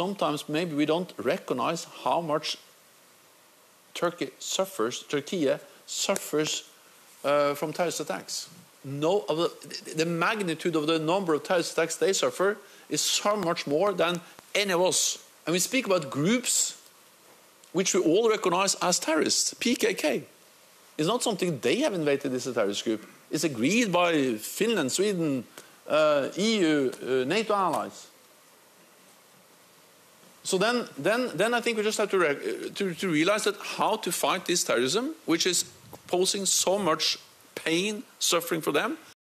sometimes maybe we don't recognize how much Turkey suffers, Turkey suffers uh, from terrorist attacks. No, the, the magnitude of the number of terrorist attacks they suffer is so much more than any of us. And we speak about groups which we all recognize as terrorists. PKK is not something they have invented as a terrorist group. It's agreed by Finland, Sweden, uh, EU, uh, NATO allies. So then, then, then I think we just have to, to, to realize that how to fight this terrorism, which is posing so much pain, suffering for them,